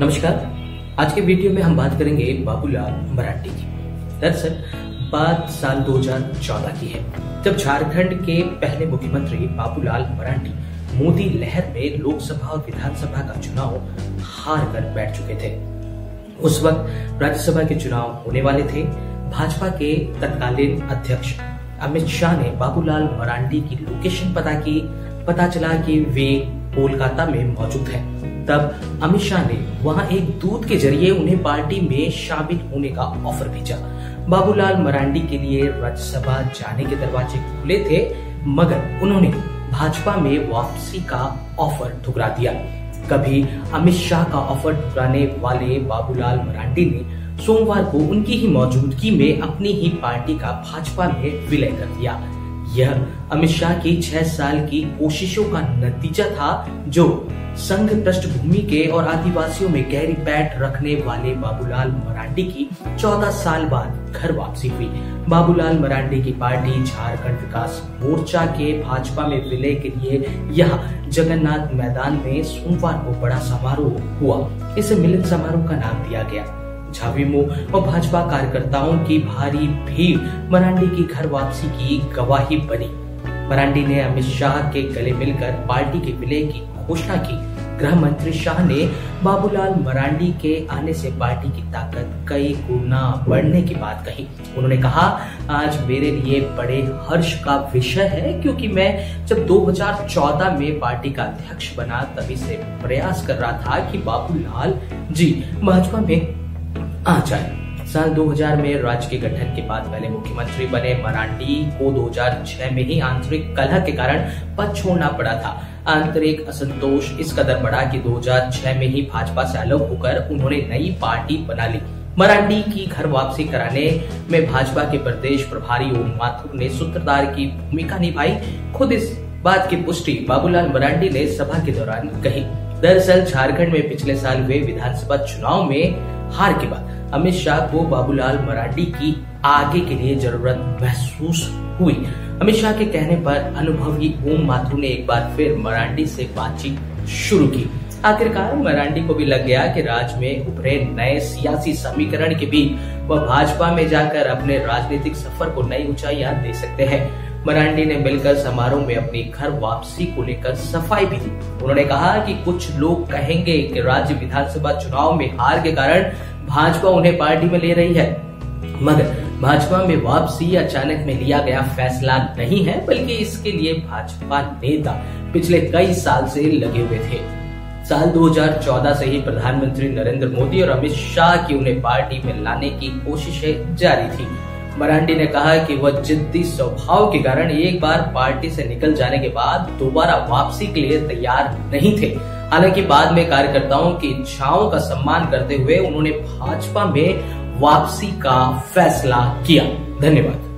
नमस्कार। आज के वीडियो में हम बात करेंगे बाबूलाल मराठी की। दरअसल, बात साल 2014 की है, जब झारखंड के पहले मुख्यमंत्री बाबूलाल मराठी मोदी लहर में लोकसभा और विधानसभा का चुनाव हार कर बैठ चुके थे। उस वक्त राज्यसभा के चुनाव होने वाले थे। भाजपा के तत्कालीन अध्यक्ष अमित शाह ने बाबूलाल मरांडी की लोकेशन पता की, पता चला कि वे कोलकाता में मौजूद हैं। तब अमित शाह ने वहाँ एक दूत के ज़रिए उन्हें पार्टी में शामिल होने का ऑफ़र भेजा। बाबूलाल मरांडी के लिए राज्यसभा जाने के दरवाजे खुले थे, मगर उन्होंने भाजपा में वापसी का ऑफ़र ठुकरा दिया। कभी अमित शाह का ऑफ़र ठुकराने वाले बाबूलाल मरांडी ने सोमवार को उनकी ही मौजूदगी में अपनी ही पार्टी का भाजपा में विलय कर दिया। यह अमित शाह की छह साल की कोशिशों का नतीजा था, जो संघ पृष्ठभूमि के और आदिवासियों में गहरी बैठ रखने वाले बाबूलाल मरांडी की 14 साल बाद घर वापसी हुई। बाबूलाल मरांडी की पार्टी झारखंड विकास मोर्चा के भाजपा में विलय के लिए यहाँ जगन्नाथ मैदान में सोमवार को बड़ा समारोह हुआ। इसे मिलन समारोह का नाम दिया गया। झाविमो और भाजपा कार्यकर्ताओं की भारी भीड़ मरांडी की घर वापसी की गवाही बनी। मरांडी ने अमित शाह के गले मिलकर पार्टी के विलय की घोषणा की। गृह मंत्री शाह ने बाबूलाल मरांडी के आने से पार्टी की ताकत कई गुना बढ़ने की बात कही। उन्होंने कहा, आज मेरे लिए बड़े हर्ष का विषय है, क्योंकि मैं जब 2014 में पार्टी का अध्यक्ष बना तभी से प्रयास कर रहा था कि बाबूलाल जी, भाजपा में आ जाए। साल 2000 में राज्य के गठन के बाद पहले मुख्यमंत्री बने मरांडी, को 2006 में ही आंतरिक कलह के कारण पद छोड़ना पड़ा था। आंतरिक असंतोष इस कदर बढ़ा कि 2006 में ही भाजपा से अलग होकर उन्होंने नई पार्टी बना ली। मरांडी की घर वापसी कराने में भाजपा के प्रदेश प्रभारी ओम माथुर ने सूत्रधार की भूमिका निभाई। खुद इस बात की पुष्टि बाबूलाल मरांडी ने सभा के दौरान कही। दरअसल झारखंड में पिछले साल हुए विधानसभा चुनाव में हार के बाद अमित शाह को बाबूलाल मराठी की आगे के लिए ज़रूरत महसूस हुई। अमित शाह के कहने पर अनुभवी ओम माथुर ने एक बार फिर मराठी से बातचीत शुरू की। आखिरकार मरांडी को भी लग गया कि राज्य में उभरे नए सियासी समीकरण के बीच वह भाजपा में जाकर अपने राजनीतिक सफ़र को नई ऊंचाइयाँ दे सकते हैं। मरांडी ने मिलकर समारोह में अपनी घर वापसी को लेकर सफ़ाई भी दी। उन्होंने कहा कि कुछ लोग कहेंगे कि राज्य विधानसभा चुनाव में हार के कारण भाजपा उन्हें पार्टी में ले रही है। मगर भाजपा में वापसी अचानक में लिया गया फैसला नहीं है, बल्कि इसके लिए भाजपा नेता पिछले कई साल से लगे हुए थे। साल 2014 से ही प्रधानमंत्री नरेंद्र मोदी और अमित शाह की उन्हें पार्टी में लाने की कोशिशें जारी थी। मरांडी ने कहा कि वह जिद्दी स्वभाव के कारण एक बार पार्टी से निकल जाने के बाद दोबारा वापसी के लिए तैयार नहीं थे। हालाँकि बाद में कार्यकर्ताओं की इच्छाओं का सम्मान करते हुए उन्होंने भाजपा में वापसी का फैसला किया। धन्यवाद।